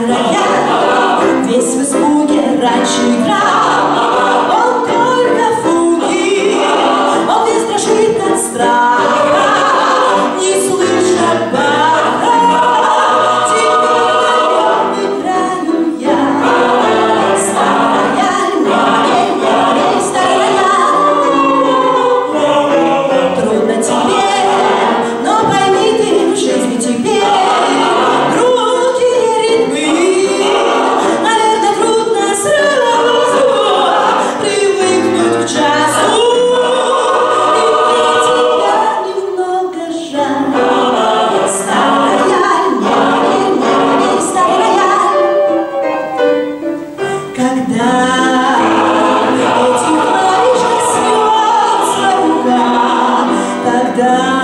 and guardar.